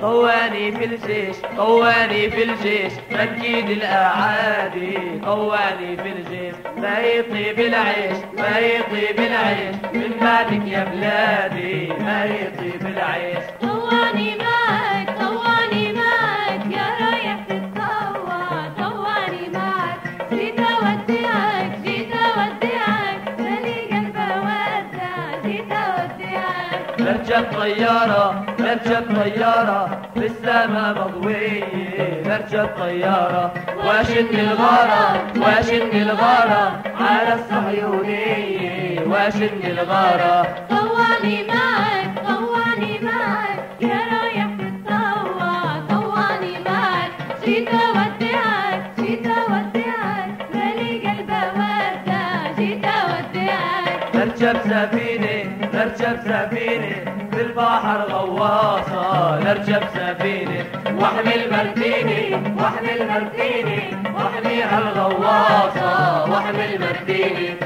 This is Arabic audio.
طواني في الجيش طواني في الجيش تنكيد الأعادي. طواني في الجيش ما يطيب العيش ما يطيب العيش من بعدك يا بلادي؟ ما يطيب العيش طوعني معك طوعني معك يا رايح تتطوع طوعني معك جيت اودعك جيت اودعك مالي قلب اودع جيت اودعك نركب طيارة نركب طيارة في السما مضوية نركب طيارة واشن الغارة واشن الغارة على الصهيونية واشن الغارة. طوعني معك نركب سفينة نركب سفينة في البحر غواصة. نركب سفينة واحمل مرتيني واحمل مرتيني واحميها الغواصة واحمل مرتيني طوعني معك طوعني